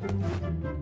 Música